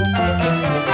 you.